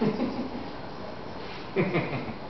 Ha, ha, ha.